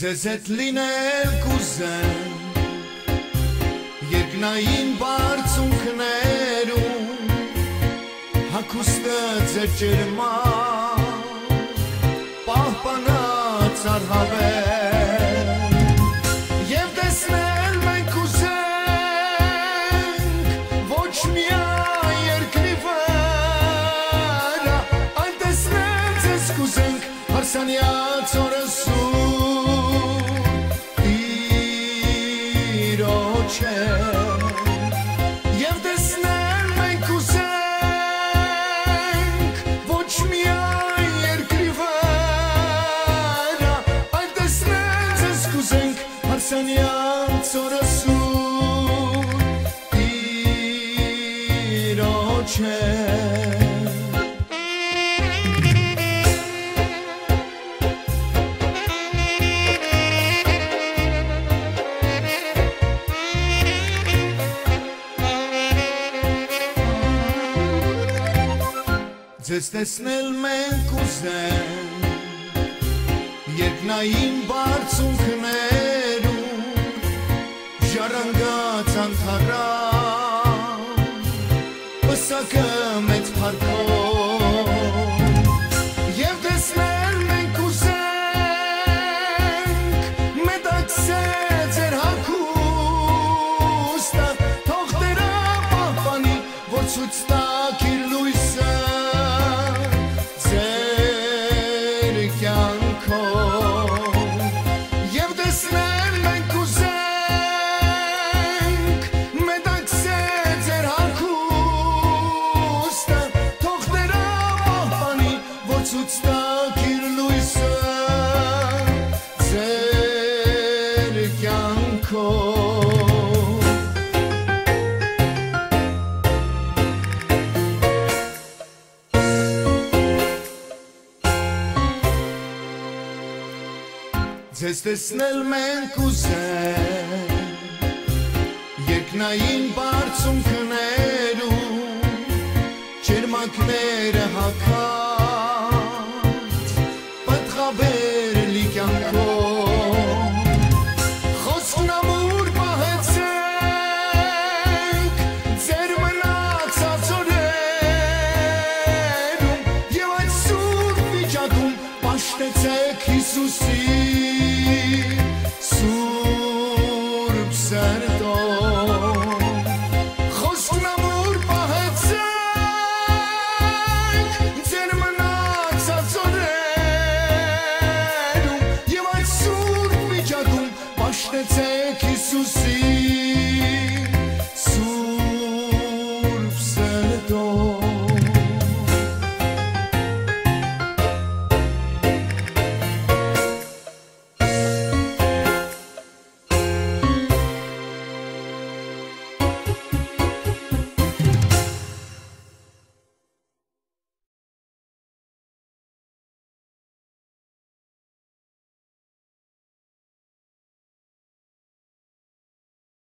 Ձեզ հետ լինել կուզեմ Երկնային բարձունքներում Հակուստը ձեր ջերմա Պահպանած արհավեր Եվ տեսնել մենք կուզենք Ոչ միայն երկրի վրա Այլ տեսնել ձեզ կուզենք Հարսանյաց օրսում Հարսանյաց օրսում Տիրոջ է Ձեզ տեսնել մենք ուզեմ Երկնային բարձունքներում Ժառանգած անթարան Պսակը մեծ պարկով Եվ տեսնել մենք ուզենք Մետաքսե ձեր հակուստը Թող դերա պահպանի, որ ցույց տակ կյանքով Ձեզ տեսնել մենք ուզեն Երկնային բարձունքներում Չերմակները հակատ Պտղաբեր լիկյանքով Que isso sim.